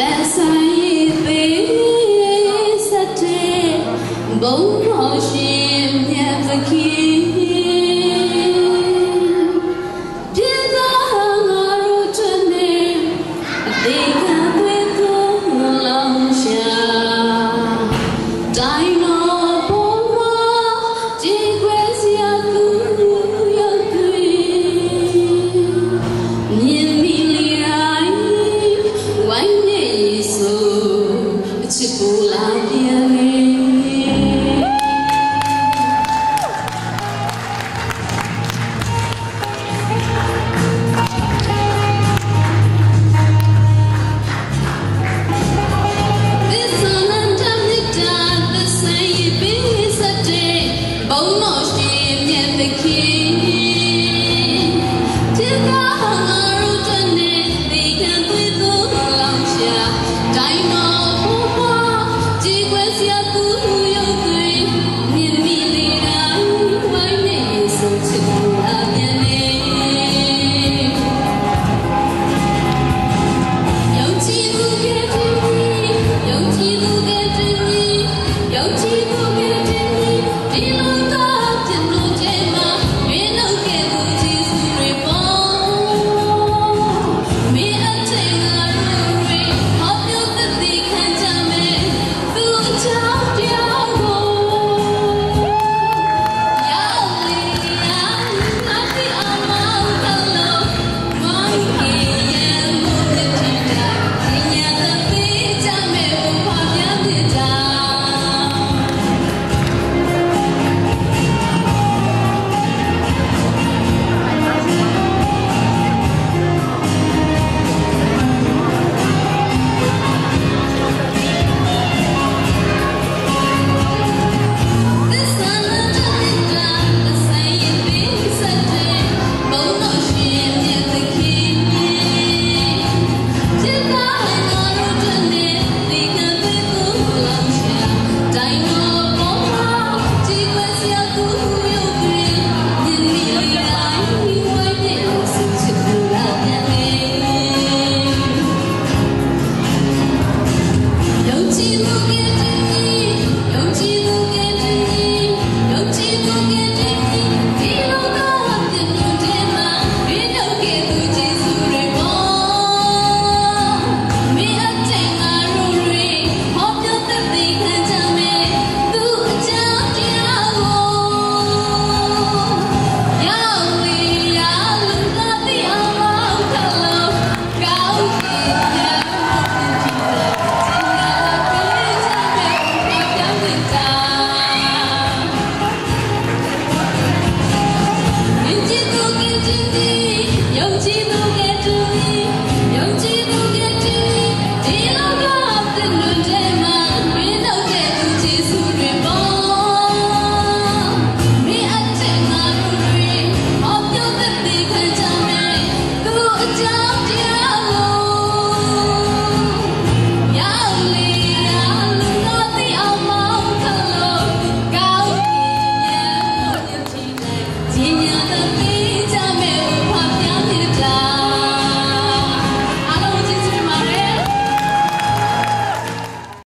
Yes. Almost